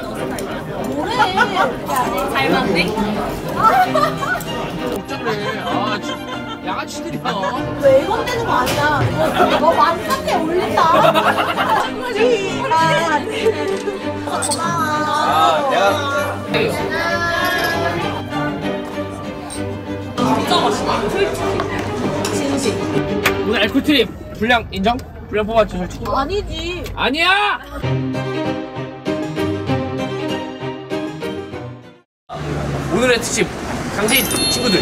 뭐래? 잘 맞네? 어쩌래 아 진- 양아치들이야 왜 이건 되는 거 아니야? 너, 너 만삭에 올린다. 아, 고마워. 아 내가 진짜 맛있다. 진심. 오늘 알코올 트립 분량 인정? 분량 뽑았지 솔직히 아니지. 아니야! 오늘의 특집 강제인 친구들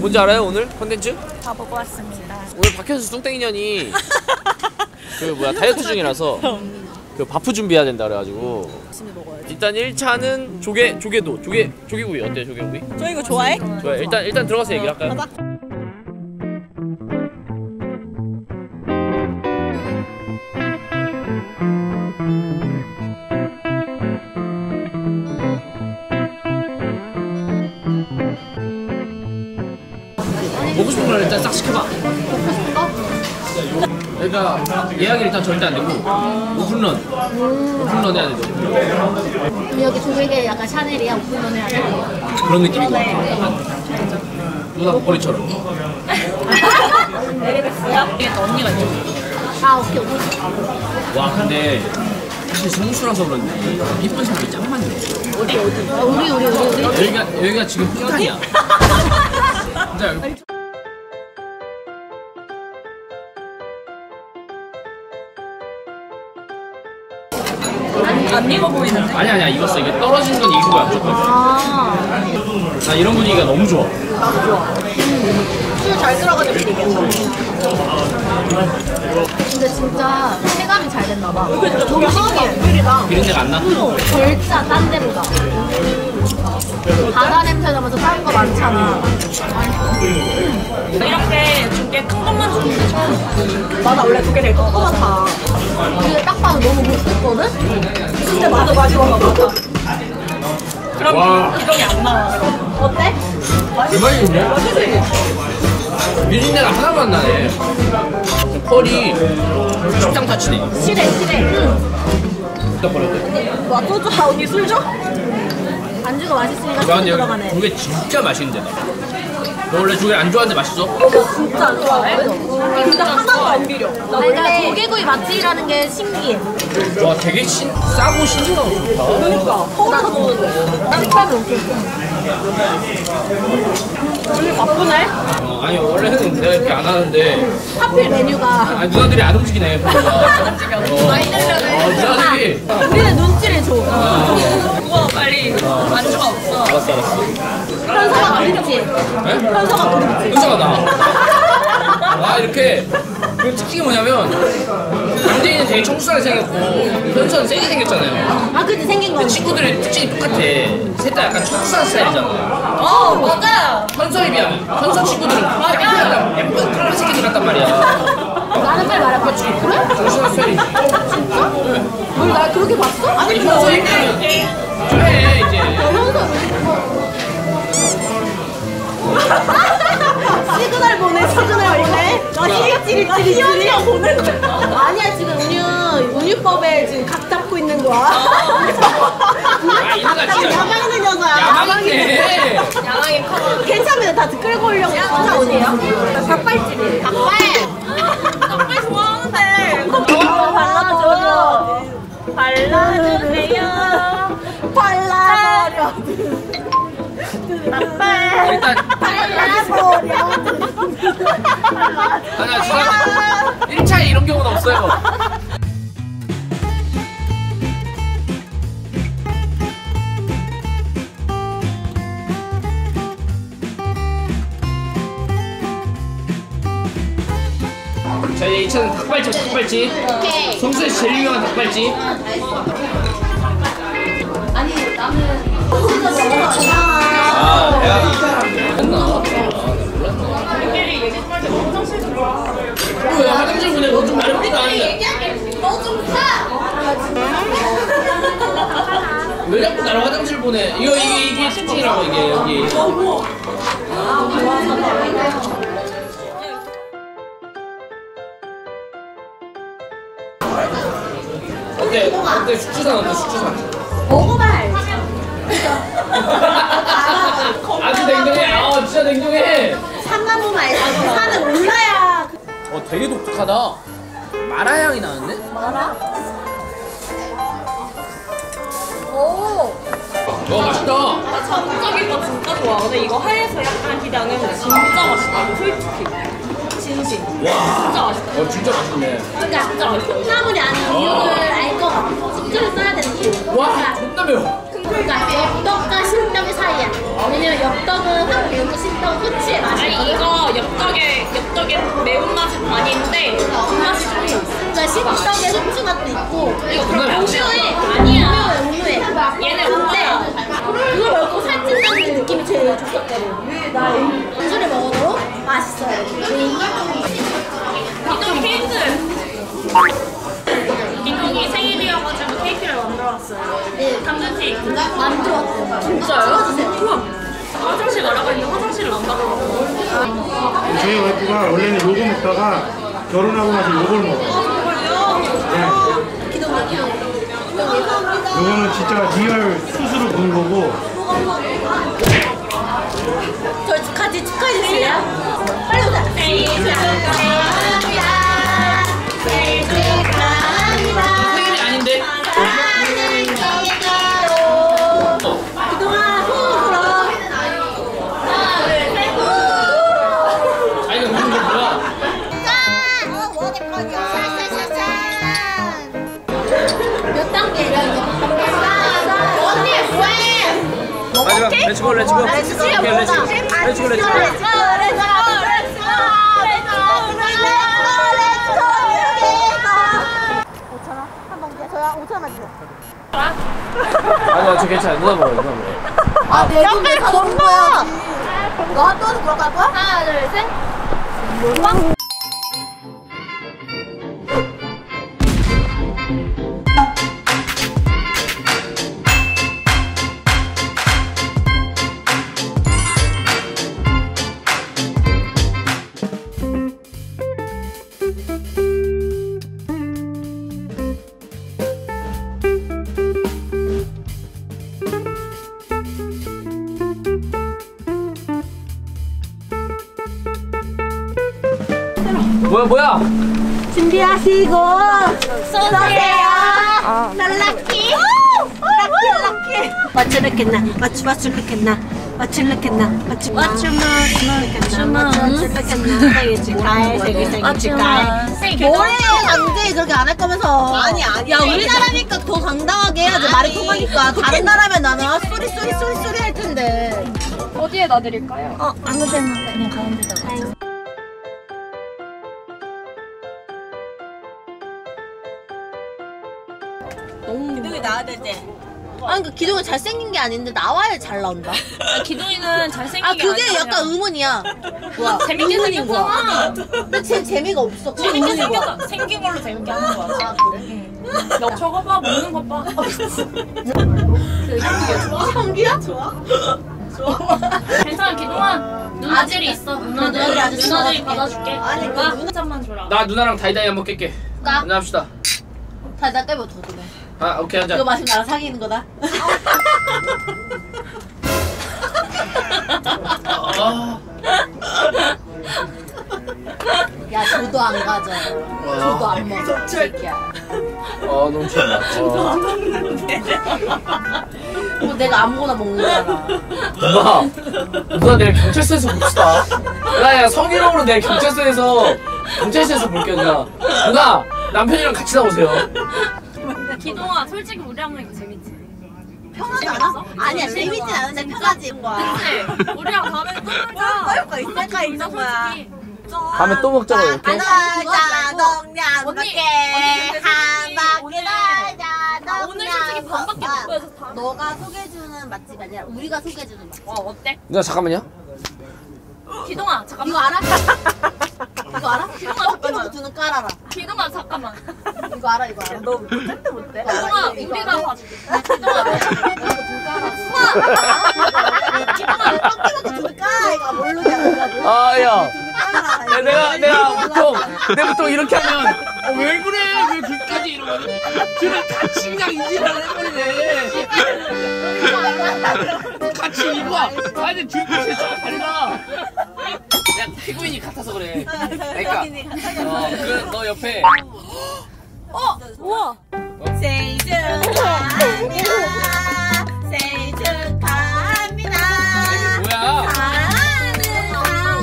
뭔지 알아요 오늘 컨텐츠? 다 보고 왔습니다. 오늘 박현수 뚱땡이년이 그 뭐야 다이어트 중이라서 그 바프 준비해야 된다 그래가지고 열심히 먹어야지. 일단 1차는 조개 조개도 조개 조개구이 어때 조개구이? 저 이거 좋아해? 좋아요 일단 일단 들어가서 얘기를 할까요? 가자. 먹고 싶은 걸 일단 싹 시켜봐. 그러니까 예약이 일단 절대 안 되고 오픈런 오픈런 해야 돼. 그럼 여기 조개게 약간 샤넬이야 오픈런 해야 돼. 그런 느낌인 것 같아. 누나 목걸이처럼. 내리겠어요? 이게 또 언니가 있죠. 아 오케이 오케이. 와 근데 사실 성수라서 그런지 이쁜 사람이 짱 많네. 어디 어디? 아, 우리 우리 우리 우리. 여기가 여기가 지금 폭탄이야. 진짜 안 익어 보이는데? 아니 아니야 익었어 이게 떨어지는 건 익은 거야 무조건. 아. 나 이런 분위기가 너무 좋아. 술잘 들어가지고 되겠다. 근데 진짜 체감이 잘 됐나 봐. 너무 신기해. 비린내가 안 나? 진짜 딴 데보다. 바다 냄새 나면서 다른 거 많잖아. 이렇게 두개 큰 것만 주는데 처음. 맞아 원래 그게 되게 조그맣다. 어때? 대박이네. 비린내가 하나도 안 나네. 펄이 식당 타치네. 실해 실해. 응. 딱 버렸대. 와 소주 언니 술 줘? 안주가 맛있으니까 야, 술 들어가네. 조개 진짜 맛있는데. 너 원래 조개 안 좋아하는데 맛있어? 진짜 안 좋아해? 근데 하나도 안 비려. 나 원래 조개구이 맛집이라는 게 신기해. 와 되게 신, 싸고 신선하고 좋다. 그러니까 서울에서 먹는데 엄청 좋아. 오늘 바쁘네? 어, 아니 원래는 내가 이렇게 안 하는데 하필 메뉴가 아니 누나들이 안 움직이네. 어, 많이 들려네. 어, 누나들이. 우리는 눈치를 줘. 우 와 빨리 안주가 없어. 알았어 알았어. 현서가 그립지? 네? 현서가 그립지? 은서가 나. 와 이렇게 그 특징이 뭐냐면 강재인은 되게 청순하게 생겼고 현서는 세게 생겼잖아요. 아 그치 생긴 거. 친구들의 특징이 똑같아. 셋 다 약간 청순한 스타일이잖아. 어 맞아. 현서에 비하면 현서 친구들은 예쁜 예쁜 그런 새끼들 같단 말이야. 나는 빨리 말해봐. 그래? 청순한 스타일이. 진짜? 우리 나 그렇게 봤어? 아니 현서 얘기는 좀해 이제. 시그널 보내 시그널 보내 나 희가 찌릿찌릿 보낸대 아니야 지금 운유 운유법에 지금 각 잡고 있는 거야 아 이누가 진짜 야망 있는 여자야 야망이네. 양양이 커. 괜찮은데 다 끌고 오려고 진짜 어디에요? 닭발집이에요 아니야 진짜 1차에 이런 경우는 없어요. 자 이제 2차는 닭발집 닭발집 성수에서 제일 유명한 닭발집 아 아, 나 몰랐네 뭐야 화장실 보내 너좀 말해보지도 않는데 왜 자꾸 나를 화장실 보내? 이거 이게 이게 채팅이라고 이게 여기. 어때? 어때? 숙주산 어때? 숙주산. 먹어봐 알지. 아주 냉정해. 아 진짜 냉정해. 산만 보면 알지. 산은 올라야. 어 되게 독특하다. 마라 향이 나는데? 마라? 오. 어 맛있다. 나 전적인 거 진짜 좋아. 근데 이거 하에서 약간 기대 안 했는데 진짜 맛있다. 이거 솔직히. 진심. 진짜 맛있다. 어 진짜 맛있네. 그러니까 진짜. 콩나물이 아닌 이유를 알 것 같아. 숙주를 써야 되는 이유. 와 그러니까, 존나 매워. 그러니까 엽떡과 신떡의 사이야. 왜냐면 엽떡은 신떡은 후치의 맛이 아니. 이거 엽떡에 엽떡에 매운맛은 반인데 단맛이 좀 있어. 그러니까 신떡에 후추 맛도 있고. 이거 그렇게 오묘해. 아니야. 오묘해. 얘네 근데. 그걸 먹고 살찐 다는 느낌이 제일 좋았거든. 나 음주를 먹어도 맛있어요. 기둥이 케이크. 기둥이 생일이어가지고 케이크를 만들어왔어요. 네, 당근 케이크. 만들었어. 진짜요? 저희 와이프가 원래는 요거 먹다가 결혼하고 나서 요걸 먹어요. 네. 요거는 진짜 real 수수로 본 거고 저 축하지 축하해주세요. 빨리 오자. 마지막 렛츠고 렛츠고. 렛츠고? 렛츠고. 렛츠고 렛츠고. 아니야 저 괜찮아 누나 먹어요 누나 먹어요. 아, 내 돈을 가져온 거야. 너 핫도그 들어갈 거야? 하나, 둘, 셋. 뭐야 뭐야? 준비하시고 쏘세요. 날라키. 락키 락키. 맞출랬겠나? 맞추 맞출랬겠나? 맞출랬겠나? 맞추 맞추면 맞추면 생일 생일 축하해. 뭐해 강제 그렇게 안 할 거면서. 아니 아니. 야 우리나라니까 더 당당하게 해야지 말이 통하니까. 다른 나라면 나는 아, 쏘리 쏘리 쏘리 쏘리 할 텐데. 어디에 놔드릴까요? 어 아무 데나 그냥 가운데다. 기둥이 나와야 되지. 아니 그 기둥이 잘생긴 게 아닌데 나와야 잘 나온다. 아, 기둥이는 잘생긴 아 게 그게 아니라 약간 의문이야. 뭐야? 재밌게 의문인 거야. 생겼잖아. 근데 쟤 재미가 없어. 그게 재밌게 의문인 거야. 생겼 생긴 걸로 재밌게 하는 거야. 아 그래? 너 저거 봐, 먹는 거 봐. 그 향기가 좋아? 향기야? 좋아? 괜찮아, 기둥아. 누나들이 있어. 누나들, 누나들이. 받아줄게. 아니, 그나 누나- 한 잔만 줘라. 나 누나랑 다이다이 한번 깰게. 까? 한잔 합시다. 다나 빼고 더 주네. 아 오케이 한 잔. 이거 마시면 나랑 사귀는 거다. 아, 야 저도 안 가져. 저도 안 먹어. 새끼야. 어 너무 취한다. 어. 뭐 내가 아무거나 먹는 거잖아. 누나, 누나 내일 경찰서에서 봅시다. 야야 성희롱으로 내일 경찰서에서 경찰서에서 볼게 누나. 누나 남편이랑 같이 나오세요. 기둥아, 솔직히 우리랑 이거 재밌지? 편하지 않아? 아니야 재밌진 않은데 편하지 거야. 그치? 우리랑 다음에 또 놀자. 거 있을까 있는 거야. 다음에 또 먹자고 이렇게. 하나 동냥 밖에 한 바퀴 오늘- 날자 오늘 솔직히 반밖에 못 보여서 다. 너가 소개해주는 맛집이 아니라 우리가 소개해주는 맛집 어, 어때? 누나 잠깐만요. 기동아 잠깐만. 이거 알아? 이거 알아? 기동아 잠깐만. 두는 깔아라. 기동아 잠깐만. 이거 알아? 이거 알아? 너때 못해? 기동아 우리가 봐줄게. 기동아. 두 깔아. 기동아 꺾이면서 두는 깔아. 이거 모르냐? 아, 야. 깔아라. 야, 내가, 내가 보통, 내가 보통 이렇게 하면, 어, 왜 그래? 왜 그까지 이러거든? 둘이 같이 그냥 이지랄을 해버리네. 같이 입어. 아니, 진짜 달라. 그냥 태구인이 같아서 그래. 그러니까, 어, 그, 너 옆에. 생일 축하합니다. 생일 축하합니다. 이게 뭐야? 사랑하는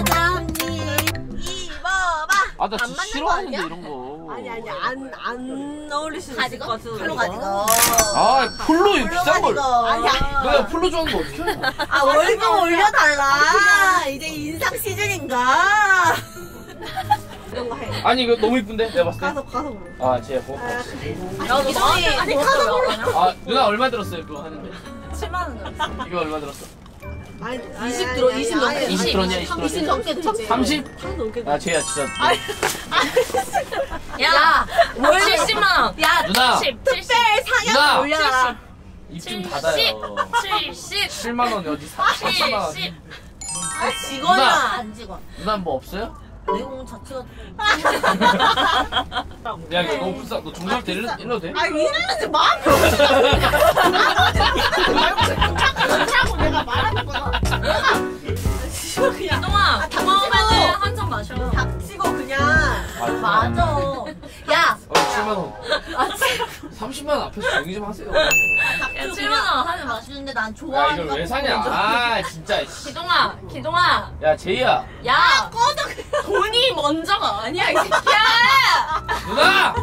사장님 입어봐. 아, 나안 진짜 싫어하는데? 이런 거. 아니 아니 안 안 어울릴 수 있을 것 같아. 칼로 가지고. 아, 폴로 이거 비싼 걸. 아니야. 너야 폴로 좋아하는 거 어떻게 하냐? 아 월급 올려달라. 이제 인상 시즌인가. 이런 거 해. 아니, 이거 너무 이쁜데? 내가 봤을 때. 가서 가서 물어. 아, 쟤 고맙다. 야너 나한테 아니, 그거 가서 왜 몰라. 안 하냐? 아, 누나 얼마 들었어요, 그거 하는데? 7만 원. 이거 얼마 들었어? 아니 20 들어, 20 넘게. 20 들었냐, 20 들었냐? 20 넘게 들지. 30? 넘게 아, 쟤야, 진짜. 야, 월 70만 원. 야 누나! 70, 70, 누나! 상향 올려라. 입좀 닫아요. 70, 7만원 여기 40만원. 70. 아 직원이야. 안 직원. 누나 뭐 없어요? 내공 자체가 야, 이거 너무 비싸. 너 종점 때 일러, 돼? 아 이러지 마음이 없어. 자꾸 내가 말하는 거야. 기동아, 고마우면은 한잔 마셔. 닥치고 그냥. 아, 맞아. 야. 어, 7만원. 30만 원 앞에서 조용히 좀 하세요. 야, 7만 원 하는 마셔. 맛있는데 난 야, 좋아하는 이걸 왜 사냐? 아, 진짜. 씨. 기동아, 기동아. 야, 제이야. 야, 돈이 먼저가 아니야, 이 새끼야! 누나!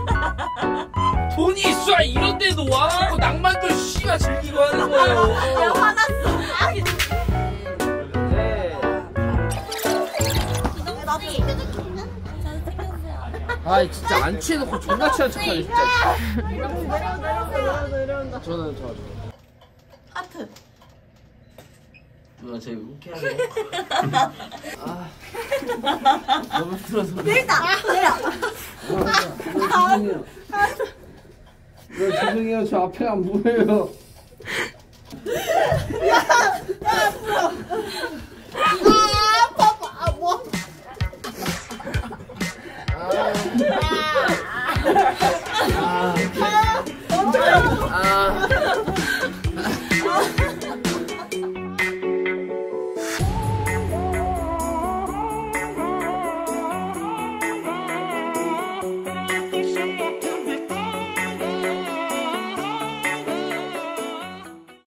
돈이 있어야 이런 데도 와갖고 낭만도 씨가 즐기고 하는 야 거예요. 화났어. 아, 네. 아 진짜 안 취해놓고 존나 취한 척하네 진짜 저는 저 하트. 누나 제 웃게 하네 아. 너무 힘들어서 내리다. 내려. 죄송해요 네, 죄송해요. 저 앞에 안 보여요. 아,